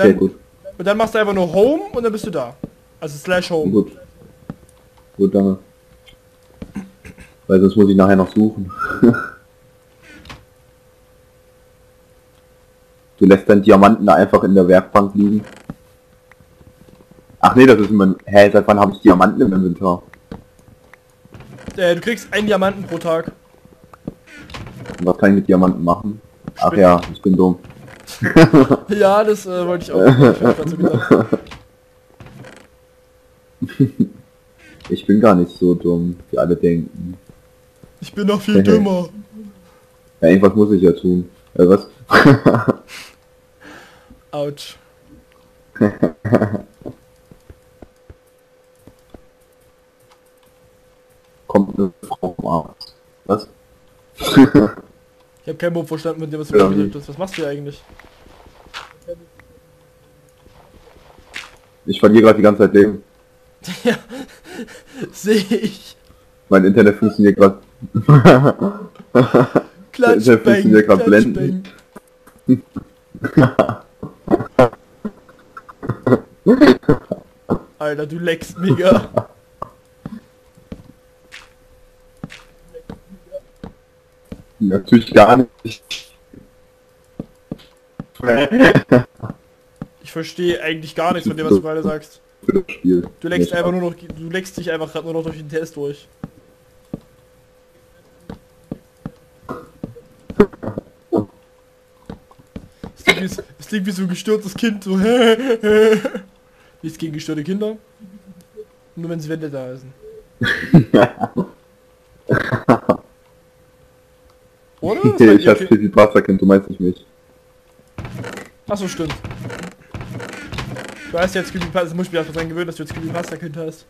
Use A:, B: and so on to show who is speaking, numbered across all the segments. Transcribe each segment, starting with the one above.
A: Okay,
B: dann,
A: gut.
B: Und dann machst du einfach nur Home und dann bist du da. Also slash Home.
A: Gut. Gut, danke. Weil sonst muss ich nachher noch suchen. du lässt dann Diamanten einfach in der Werkbank liegen. Ach nee, das ist mein... Hä, seit wann habe ich Diamanten im Inventar?
B: Äh, du kriegst einen Diamanten pro Tag.
A: Und was kann ich mit Diamanten machen? Ach ja, ich bin dumm.
B: Ja, das äh, wollte ich auch. Ich
A: bin gar nicht so dumm, wie alle denken.
B: Ich bin noch viel dümmer.
A: Ja, irgendwas muss ich ja tun. Äh, was?
B: Autsch.
A: Kommt eine Frau vom Arzt. Was?
B: Ich habe kein Wort verstanden mit dir, was du
A: Ja,
B: gesagt hast. Was machst du hier eigentlich?
A: Ich verliere gerade die ganze Zeit Leben.
B: ja, sehe ich.
A: Mein Internet funktioniert gerade.
B: Klatsch,
A: Der funktioniert grad blendend.
B: Alter, du leckst mega.
A: Natürlich gar nicht.
B: Ich verstehe eigentlich gar nichts von dem, was du gerade sagst. Du leckst einfach nur noch, du leckst dich einfach gerade nur noch durch den Test durch. Es klingt, wie, es klingt wie so ein gestörtes Kind, so Nichts gegen gestörte Kinder. Nur wenn sie Wände da sind. Oder? Was
A: Okay, ich für die Wasserkind, du meinst nicht mich.
B: Achso, stimmt. Du hast jetzt Creepypasta, muss ich mich dran gewöhnen, dass du jetzt Creepypasta-Kind hast.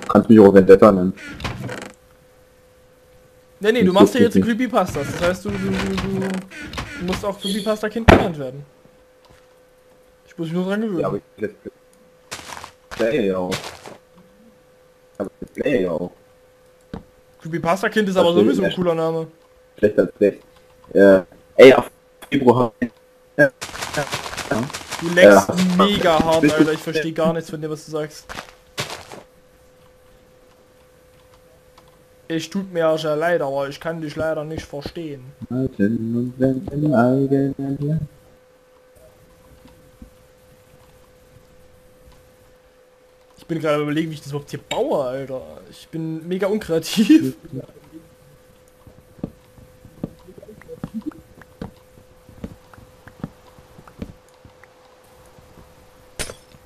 A: Du kannst mich auch Vendetta nennen.
B: Nee, nee, du machst ja jetzt. Creepypastas. Das heißt, du, du, du, du, musst auch Creepypasta-Kind genannt werden. Ich muss mich nur dran gewöhnen.
A: Ja, aber ich play ja auch. Aber ich play ja auch.
B: Creepypasta-Kind ist aber
A: will
B: sowieso ein
A: ich.
B: cooler Name.
A: Schlechter als schlecht. Äh, ey, auf Februar. Ja.
B: Du leckst
A: Ja.
B: mega hart, Alter. Ich verstehe gar nichts von dem, was du sagst. Es tut mir ja sehr leid, aber ich kann dich leider nicht verstehen.
A: Halten und wenn im eigenen Land.
B: Ich bin gerade überlegen, wie ich das überhaupt hier baue, Alter. Ich bin mega unkreativ.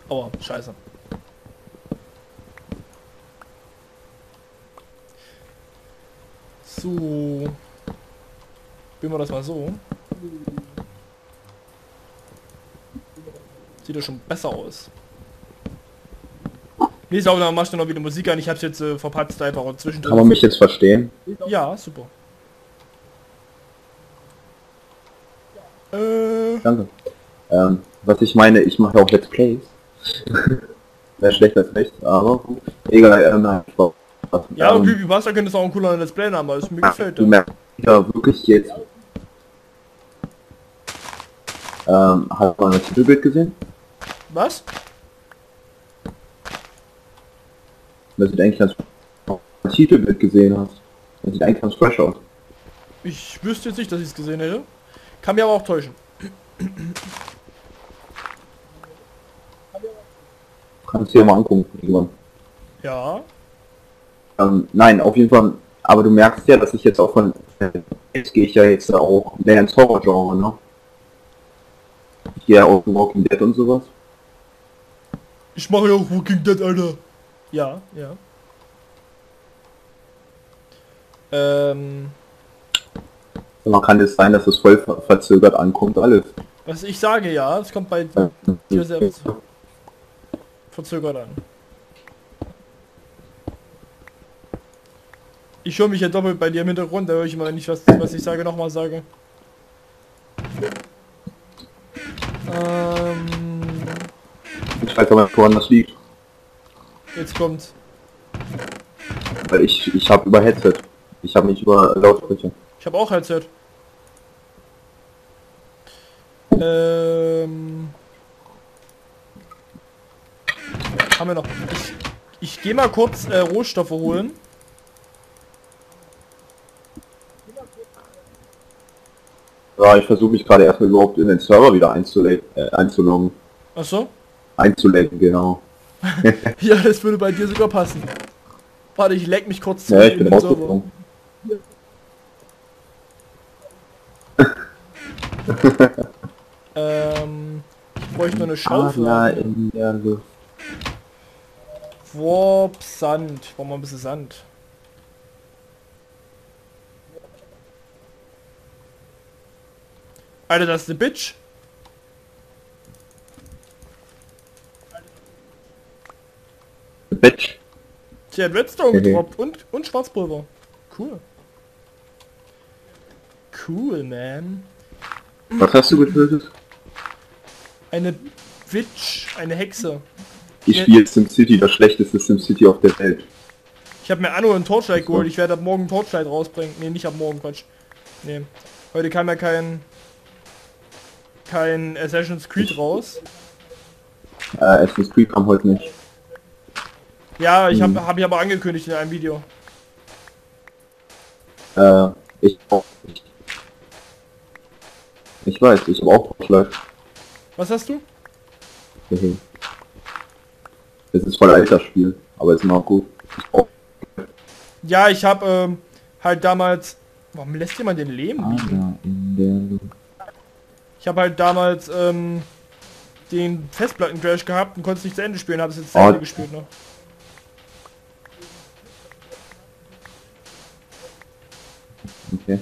B: Aua, scheiße. So. Bilden wir das mal so. Sieht doch schon besser aus. Nee, sauber, dann machst du noch wieder Musik an. Ich hab's jetzt äh, verpatzt einfach und zwischendrin.
A: Kann man mich jetzt verstehen?
B: Ja, super. Äh,
A: Danke. Ähm, was ich meine, ich mache auch Let's Plays. Wäre schlecht als recht, aber. Egal, ähm, nein, Spaß.
B: ja,
A: ähm,
B: Creepypasta könnte es auch ein cooler Let's Play Name, also mir gefällt
A: du
B: der.
A: merkst ja wirklich jetzt. Ähm, hat man das Titelbild gesehen?
B: Was?
A: Das sieht eigentlich ganz Titelbild gesehen hast. Das sieht eigentlich ganz fresh aus.
B: Ich wüsste jetzt nicht, dass ich es gesehen hätte. Kann mir aber auch täuschen.
A: Kannst du dir mal angucken, irgendwann.
B: Ja.
A: Ähm, nein, auf jeden Fall. Aber du merkst ja, dass ich jetzt auch von jetzt gehe ich ja jetzt auch mehr ins Horror-Genre, ne? Ich gehe ja auch in Walking Dead und sowas.
B: Ich mache ja auch Walking Dead, Alter. Ja, ja. Ähm,
A: Man kann es sein, dass es voll ver verzögert ankommt, alles.
B: was ich sage, ja, es kommt bei dir selbst verzögert an. Ich höre mich ja doppelt bei dir im Hintergrund, da höre ich immer nicht, was, was ich sage, nochmal sage. Ähm,
A: Ich weiß aber woran das liegt.
B: Jetzt kommt.
A: Ich, ich habe über Headset. Ich habe nicht über Lautsprecher.
B: Ich habe auch Headset. Ähm, haben wir noch. Ich, ich gehe mal kurz äh, Rohstoffe holen.
A: Ja, ich versuche mich gerade erstmal überhaupt in den Server wieder einzule äh, einzuloggen.
B: Ach so?
A: Einzulegen, genau.
B: Ja, das würde bei dir sogar passen. Warte, ich leck mich kurz
A: Ja,
B: zurück
A: ich bin rausgeflogen.
B: Ähm, ich bräuchte noch eine Schaufel.
A: Adler in der Luft.
B: Warp Sand. Brauchen wir ein bisschen Sand. Alter, das ist eine Bitch.
A: Bitch.
B: Sie hat Redstone
A: Mhm.
B: gedroppt und, und Schwarzpulver. Cool. Cool, man.
A: Was hast du getötet?
B: Eine Witch, eine Hexe.
A: Ich spiele SimCity, das schlechteste SimCity auf der Welt.
B: Ich habe mir Anno ein Torchlight geholt. Ich werde ab morgen Torchlight rausbringen. Nee, nicht ab morgen, Quatsch. Nee. Heute kam ja kein kein Assassin's Creed raus.
A: Äh, Assassin's Creed kam heute nicht.
B: Ja, ich
A: Hm.
B: habe hab ich aber angekündigt in einem Video.
A: Äh, ich auch nicht. Ich weiß, ich habe auch Torchlight.
B: Was hast du?
A: Hehe. Es ist voll alter Spiel, aber ist immer gut. Ich.
B: Ja, ich habe ähm, halt damals... Warum lässt jemand den Leben liegen?
A: Luft.
B: Ich habe halt damals ähm, den Festplatten-Crash gehabt und konnte es nicht zu Ende spielen. Habe es jetzt zu
A: Oh.
B: Ende gespielt noch.
A: Okay.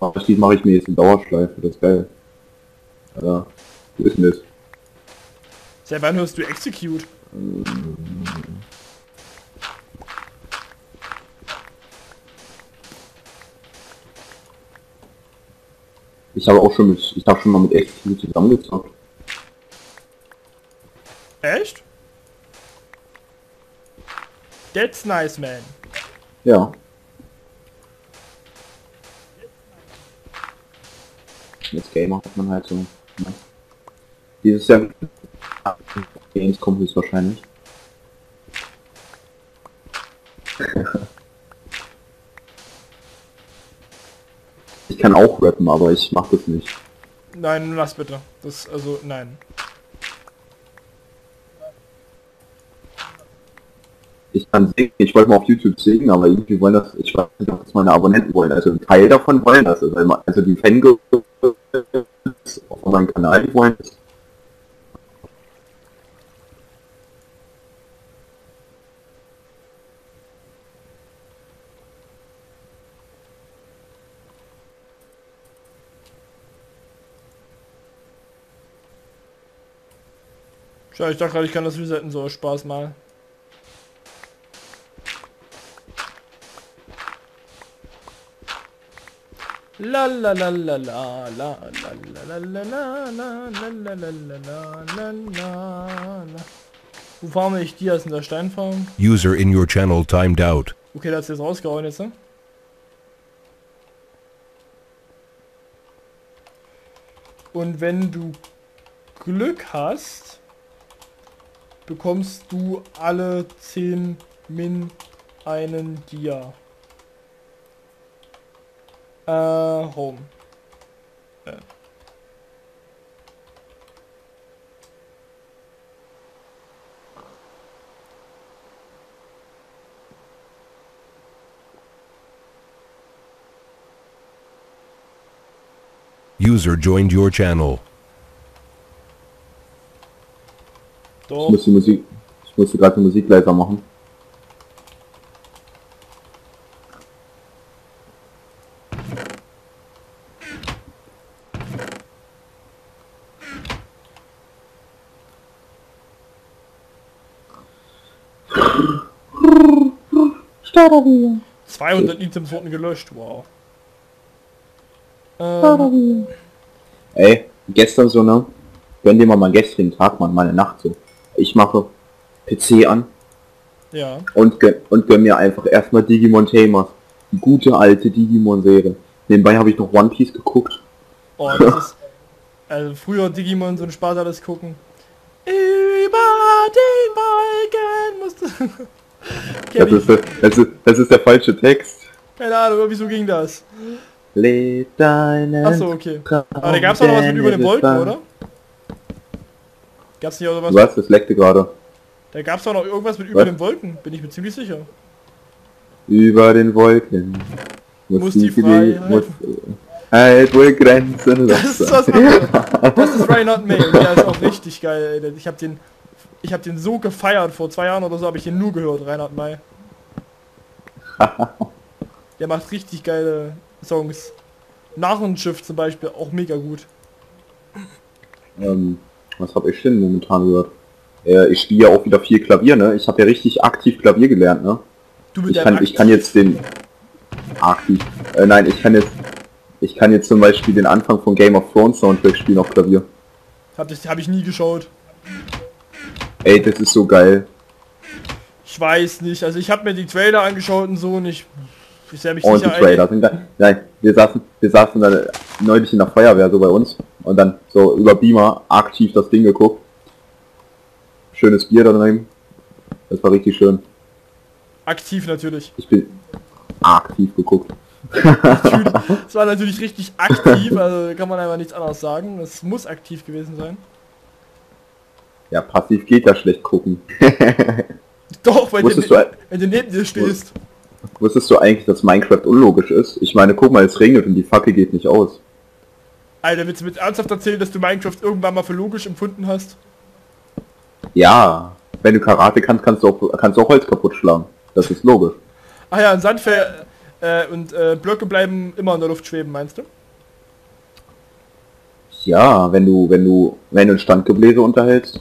A: Aber die mache ich mir jetzt in Dauerschleife, das ist geil. Ja, wo ist denn das?
B: Seit wann hörst du Execute?
A: Ich habe auch schon mit, ich habe schon mal mit Execute zusammengezockt.
B: Echt? That's nice, man.
A: Ja. Als Gamer hat man halt so. Ne? Dieses Jahr Gamescom höchstwahrscheinlich. Ich kann auch rappen, aber ich mach das nicht.
B: Nein, lass bitte. Das, also, nein.
A: Ich kann singen, ich wollte mal auf YouTube singen, aber irgendwie wollen das, ich weiß nicht, was meine Abonnenten wollen. Also ein Teil davon wollen das, also, also die Fangirls auf unserem Kanal, die wollen das.
B: Schau, ich dachte gerade, ich kann das resetten, so Spaß mal. La la la la la la la la la la la la la la la Wo farme ich die aus in der Steinfarm?
C: User in your channel timed out.
B: Okay, das ist jetzt rausgehauen jetzt, ne? Und wenn du Glück hast, bekommst du alle 10 Min einen Dia. Äh, Home. Äh.
C: User joined your channel.
A: Ich
B: Doch.
A: muss die Musik, ich musste gerade die Musik leiser machen.
D: Wieder.
B: 200 Items wurden gelöscht, wow. Ähm,
A: Ey, gestern so, ne? Gönn dir mal meinen gestrigen Tag, Mann, meine Nacht so. Ich mache PC an
B: ja.
A: und gönn, und gönn mir einfach erstmal Digimon Tamers. Die gute alte Digimon-Serie. Nebenbei habe ich noch One Piece geguckt.
B: Oh, das ist... Also früher Digimon so ein Spaß alles gucken. Über den Wolken musste...
A: Das ist, das, ist, das ist der falsche Text.
B: Keine Ahnung, wieso ging das?
A: Lädt deinen
B: Achso, okay. Aber da gab's doch noch was mit über den Wolken, oder? Gab's nicht auch was?
A: Was? Das leckte gerade.
B: Da gab's doch noch irgendwas mit über
A: Was?
B: den Wolken, bin ich mir ziemlich sicher.
A: Über den Wolken.
B: Muss die
A: Gele-
B: Freiheit-
A: muss halt wohl Grenzen
B: Das ist was Das ist Ryan Not und der ist auch richtig geil. Ich hab den ich hab den so gefeiert vor zwei Jahren oder so habe ich den nur gehört, Reinhard May. Der macht richtig geile Songs. Narrenschiff zum Beispiel, auch mega gut.
A: ähm, was habe ich denn momentan gehört? Äh, ich spiele ja auch wieder viel Klavier, ne? Ich habe ja richtig aktiv Klavier gelernt, ne?
B: Du mit
A: Ich kann, ich kann
B: Aktiv-
A: jetzt den aktiv. Äh, nein, ich kann jetzt ich kann jetzt zum Beispiel den Anfang von Game of Thrones Soundtrack spielen auf Klavier.
B: Hab ich, hab ich nie geschaut.
A: Ey, das ist so geil.
B: Ich weiß nicht. Also ich habe mir die Trailer angeschaut und so und ich... Ich sehe mich
A: Und die
B: sicher
A: Trailer sind geil. Nein, wir saßen, wir saßen da neulich in der Feuerwehr so bei uns und dann so über Beamer aktiv das Ding geguckt. Schönes Bier daneben. Das war richtig schön.
B: aktiv natürlich.
A: Ich bin aktiv geguckt.
B: Es war natürlich richtig aktiv, also kann man einfach nichts anderes sagen. Es muss aktiv gewesen sein.
A: Ja, passiv geht ja schlecht gucken.
B: Doch, wenn,
A: Wusstest
B: du,
A: du-
B: wenn du neben dir stehst.
A: Wusstest du eigentlich, dass Minecraft unlogisch ist? Ich meine, guck mal, es regnet und die Fackel geht nicht aus.
B: Alter, willst du mit ernsthaft erzählen, dass du Minecraft irgendwann mal für logisch empfunden hast?
A: Ja, wenn du Karate kannst, kannst du auch, kannst du auch Holz kaputt schlagen. Das ist logisch.
B: Ach ja, ein Sandfell äh, und äh, Blöcke bleiben immer in der Luft schweben, meinst du?
A: Ja, wenn du, wenn du, wenn du ein Standgebläse unterhältst.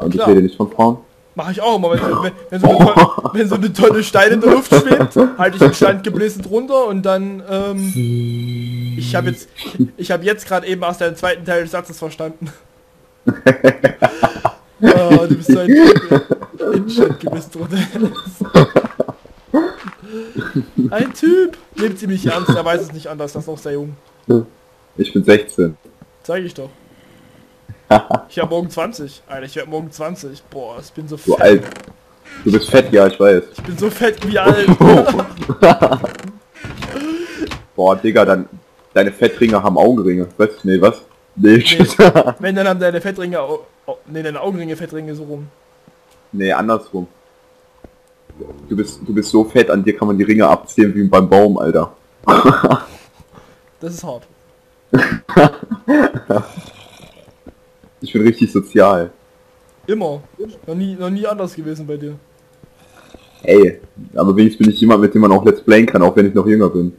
A: Und ich
B: Klar.
A: rede nicht von Frauen.
B: Mach ich auch immer, wenn, wenn, wenn, so eine Tonne, wenn so eine Tonne Stein in der Luft schwebt, halte ich den Standgebläse drunter und dann, ähm, ich habe jetzt, ich habe jetzt gerade eben erst den zweiten Teil des Satzes verstanden. oh, du bist so ein Typ, ey. in Standgebläse drunter. ein Typ, nimmt sie mich ernst, er weiß es nicht anders, das ist noch sehr jung.
A: Ich bin 16.
B: Zeig ich doch. Ich habe morgen 20. Alter, ich werde morgen 20. Boah, ich bin so
A: Du
B: fett.
A: alt. Du bist fett, ja, ich weiß.
B: Ich bin so fett wie alt.
A: Boah, Digga, dann, deine Fettringe haben Augenringe. Was? Nee, was? Nee,
B: Nee. Wenn, dann haben deine Fettringe, au- au- nee, deine Augenringe Fettringe so rum.
A: nee, andersrum. Du bist, du bist so fett, an dir kann man die Ringe abzählen wie beim Baum, Alter.
B: Das ist hart.
A: Ich bin richtig sozial.
B: Immer. Noch nie, noch nie anders gewesen bei dir.
A: Ey, aber wenigstens bin ich jemand, mit dem man auch Let's Playen kann, auch wenn ich noch jünger bin.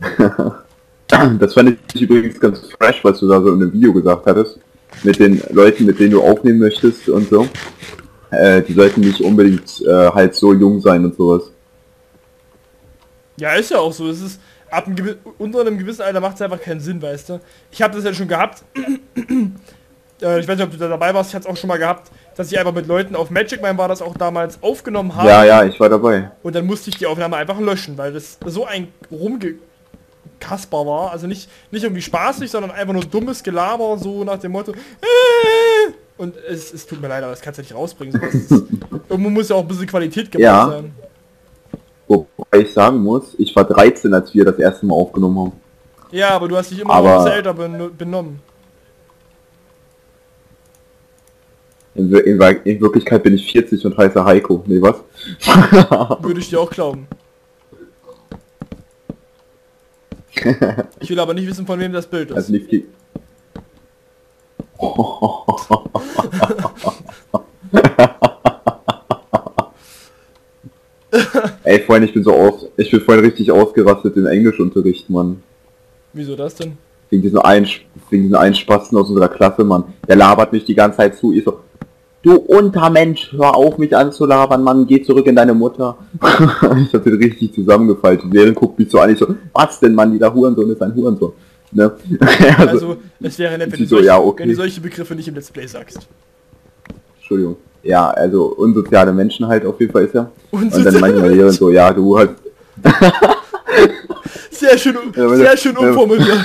A: das fand ich übrigens ganz fresh, was du da so in einem Video gesagt hattest. Mit den Leuten, mit denen du aufnehmen möchtest und so. Äh, die sollten nicht unbedingt äh, halt so jung sein und sowas.
B: Ja, ist ja auch so. Es ist ab einem unter einem gewissen Alter macht es einfach keinen Sinn, weißt du. Ich habe das ja schon gehabt. Äh, ich weiß nicht, ob du da dabei warst. Ich hatte es auch schon mal gehabt, dass ich einfach mit Leuten auf Magic Man war das auch damals aufgenommen habe.
A: Ja, ja, ich war dabei.
B: Und dann musste ich die Aufnahme einfach löschen, weil das so ein rumgekasper war. Also nicht, nicht irgendwie spaßig, sondern einfach nur dummes Gelaber, so nach dem Motto. "Äh." Und es, es tut mir leid, aber das kannst du nicht rausbringen. sowas. Irgendwo muss ja auch ein bisschen Qualität gemacht
A: Ja.
B: sein.
A: Wobei ich sagen muss, ich war 13, als wir das erste Mal aufgenommen haben.
B: Ja, aber du hast dich immer
A: Aber-
B: noch ein bisschen älter ben benommen.
A: In, in, in Wirklichkeit bin ich 40 und heiße Heiko. Nee, was?
B: Würde ich dir auch glauben. Ich will aber nicht wissen, von wem das Bild ist.
A: Also nicht. Ey, vorhin, ich bin so aus, ich bin vorhin richtig ausgerastet im Englischunterricht, Mann.
B: Wieso das denn?
A: Wegen diesen einen, wegen diesen einen Spasten aus unserer Klasse, Mann. Der labert mich die ganze Zeit zu. Ich so, du Untermensch, hör auf mich anzulabern, Mann, geh zurück in deine Mutter. ich hab den richtig zusammengefaltet. Die Lehrerin guckt mich so an, ich so, was denn, Mann, dieser Hurensohn ist ein Hurensohn. Ne? also,
B: Also, es wäre nett, wenn du,
A: so,
B: solche,
A: ja, okay.
B: wenn du solche Begriffe nicht im Let's Play sagst.
A: Entschuldigung. Ja, also unsoziale Menschen halt auf jeden Fall ist er. Und dann
B: Unsoziale
A: manchmal Lehrerin so, ja, du halt,
B: Sehr schön,
A: Ja,
B: sehr schön
A: ja.
B: umformuliert.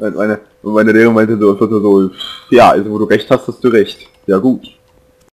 A: Meine, meine Lehrerin meinte so, so, so, ja, also wo du recht hast, hast du recht. Ja gut.